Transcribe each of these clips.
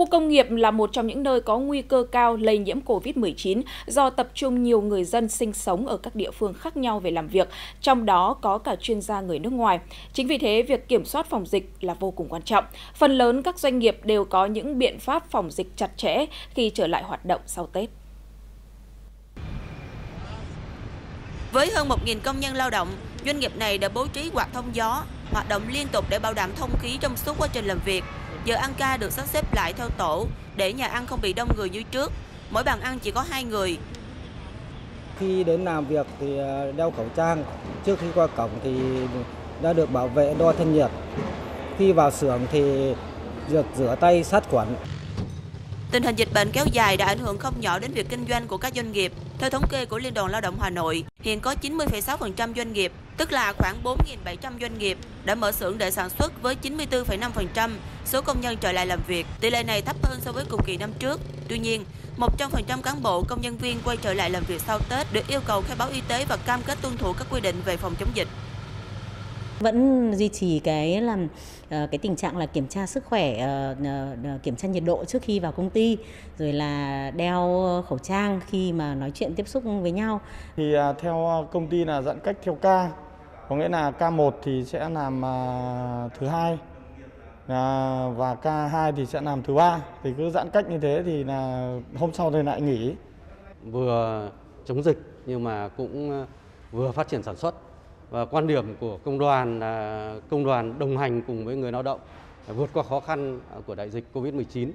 Khu công nghiệp là một trong những nơi có nguy cơ cao lây nhiễm COVID-19 do tập trung nhiều người dân sinh sống ở các địa phương khác nhau về làm việc, trong đó có cả chuyên gia người nước ngoài. Chính vì thế, việc kiểm soát phòng dịch là vô cùng quan trọng. Phần lớn các doanh nghiệp đều có những biện pháp phòng dịch chặt chẽ khi trở lại hoạt động sau Tết. Với hơn 1.000 công nhân lao động, doanh nghiệp này đã bố trí quạt thông gió, hoạt động liên tục để bảo đảm thông khí trong suốt quá trình làm việc. Giờ ăn ca được sắp xếp lại theo tổ để nhà ăn không bị đông người như trước. Mỗi bàn ăn chỉ có hai người. Khi đến làm việc thì à, đeo khẩu trang, trước khi qua cổng thì đã được bảo vệ đo thân nhiệt. Khi vào xưởng thì được rửa tay sát khuẩn. Tình hình dịch bệnh kéo dài đã ảnh hưởng không nhỏ đến việc kinh doanh của các doanh nghiệp. Theo thống kê của Liên đoàn Lao động Hà Nội, hiện có 90,6% doanh nghiệp, tức là khoảng 4.700 doanh nghiệp, đã mở xưởng để sản xuất với 94,5% số công nhân trở lại làm việc. Tỷ lệ này thấp hơn so với cùng kỳ năm trước. Tuy nhiên, 100% cán bộ công nhân viên quay trở lại làm việc sau Tết được yêu cầu khai báo y tế và cam kết tuân thủ các quy định về phòng chống dịch vẫn duy trì cái làm ờ, cái tình trạng là kiểm tra sức khỏe ờ, kiểm tra nhiệt độ trước khi vào công ty rồi là đeo khẩu trang khi mà nói chuyện tiếp xúc với nhau. Thì à, theo công ty là giãn cách theo ca có nghĩa là ca 1 thì sẽ làm à, thứ hai à, và ca 2 thì sẽ làm thứ ba. Thì cứ giãn cách như thế thì là hôm sau thì lại nghỉ. Vừa chống dịch nhưng mà cũng vừa phát triển sản xuất và quan điểm của công đoàn là công đoàn đồng hành cùng với người lao động vượt qua khó khăn của đại dịch Covid-19.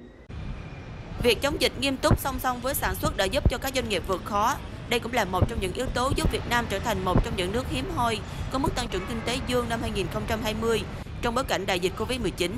Việc chống dịch nghiêm túc song song với sản xuất đã giúp cho các doanh nghiệp vượt khó. Đây cũng là một trong những yếu tố giúp Việt Nam trở thành một trong những nước hiếm hoi có mức tăng trưởng kinh tế dương năm 2020 trong bối cảnh đại dịch Covid-19.